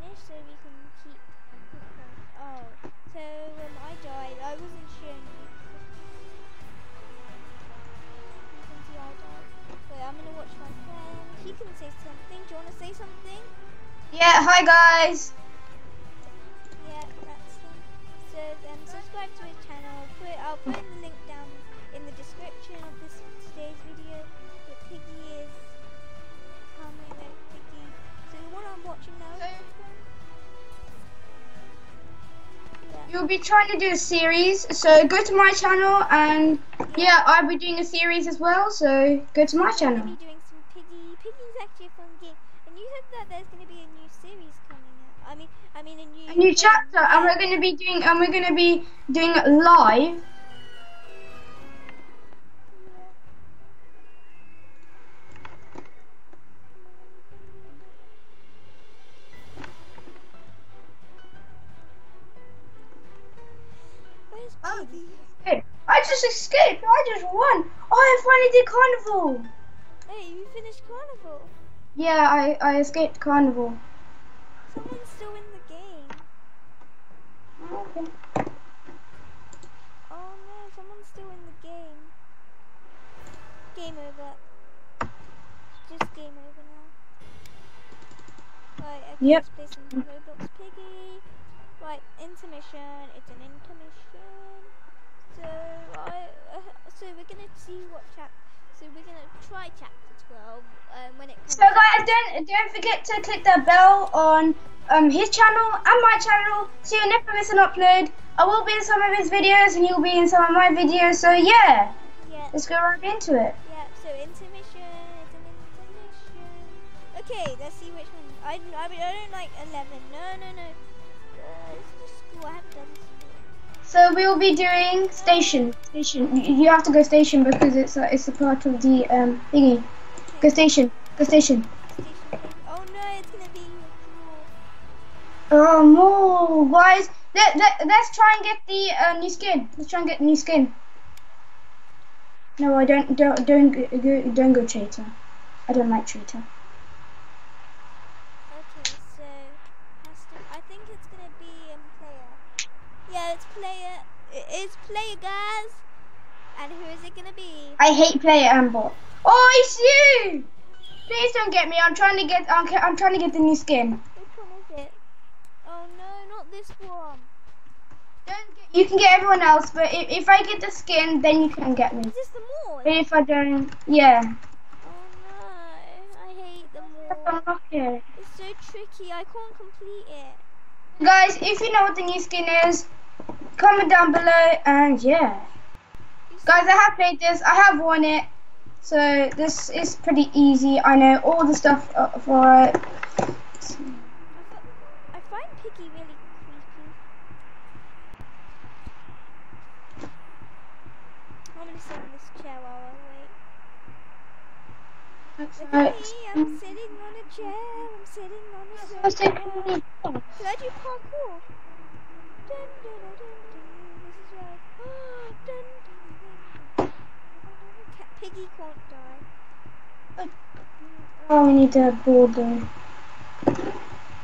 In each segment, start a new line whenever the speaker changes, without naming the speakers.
finished so we can keep Oh, so when
I died, I
wasn't showing you. You can see I died. Wait, I'm gonna watch my friend. He can say something. Do you wanna say something? Yeah, hi guys! Yeah, that's him. So then subscribe to his channel. Put, I'll put
You'll be trying to do a series, so go to my channel and yeah, I'll be doing a series as well, so go to my channel.
gonna be doing some Piggy. Piggy's actually a fun game. And you said that there's gonna be a new series coming out. I mean, I mean a new.
A new chapter, and we're gonna be doing, and we're gonna be doing live. Hey, I just escaped. I just won. Oh, I finally did carnival.
Hey, you finished Carnival.
Yeah, I I escaped carnival.
Someone's still in the game.
Okay.
Oh no, someone's still in the game. Game over. Just game over now. Right, okay,
Yep.
let's play some Roblox Piggy. Right, intermission. It's an intermission. So, I, uh, so we're gonna see what chap. So we're gonna try chapter 12 um, when it comes.
So guys, don't don't forget to click the bell on um his channel and my channel so you'll never miss an upload. I will be in some of his videos and he'll be in some of my videos. So yeah,
yeah,
let's go right into it.
yeah. So intermission. It's an intermission. Okay, let's see which one. I I, I don't like 11. No, no, no.
So we will be doing station. Station. You have to go station because it's a, it's a part of the um thingy. Go station. Go station.
Oh no, it's gonna be.
Oh no, guys. Let, let, let's try and get the uh, new skin. Let's try and get the new skin. No, I don't don't don't go don't go traitor. I don't like traitor.
Okay, so has to, I think it's gonna be um, player. Yeah, it's player. It is player, guys. And who is it gonna be?
I hate player and bot. Oh, it's you! Please don't get me. I'm trying to get. I'm, I'm trying to get the new skin.
Which one is it? Oh no, not this one.
Don't get, you can get everyone else, but if, if I get the skin, then you can get me.
Is this the Maud?
But if I don't, yeah.
Oh no, I hate the
Unlock it.
It's so tricky. I can't complete it.
Guys, if you know what the new skin is, comment down below, and yeah. Guys, I have played this. I have won it. So this is pretty easy. I know all the stuff uh, for it.
I fi- find Piggy really creepy. I'm gonna sit in this chair while I wait. Look at me, I'm sitting on a chair, I'm sitting on a
Let's take
sofa.
it.
Should I do parkour? Dun, dun, dun. This is right. dun, dun, dun, dun. Ca- Piggy can't die.
Oh, we need to board though. Dun,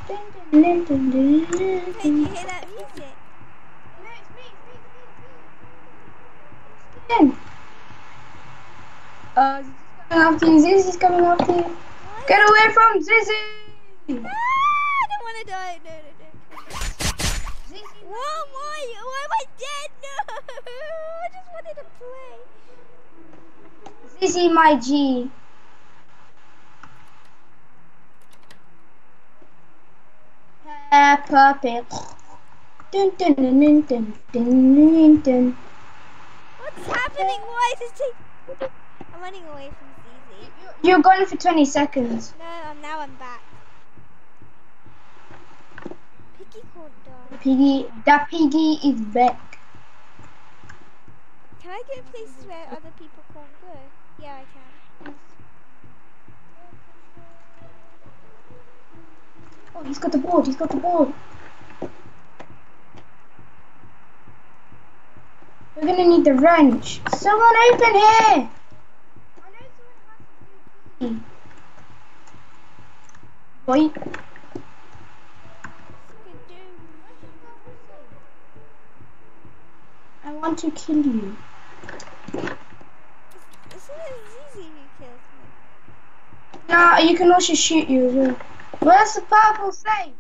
dun, dun, dun, dun, dun,
Hey, do you hear that music?
Dun. Uh, coming after you. Zizzy's coming after you.
What?
Get away from Zizzy!
Ah, I don't want to die. No, no, no.
Zizzy.
Whoa, why? Why am I dead? No! I just wanted to play.
Zizzy, my G. Peppa Pig. Dun dun dun dun dun dun dun dun.
What's happening? Why is this taking... I'm running away from ZZ.
You're gone for 20 seconds.
No, I'm, now I'm back. Piggy can't die.
Piggy, that piggy is back.
Can I go places where other people can't go?
He's got the board. He's got the board. We're gonna need the wrench. Someone open here. Boy. I want to kill you.
Isn't it ZZ who kills me?
Nah, you can also shoot you as well.
Where's the purple safe?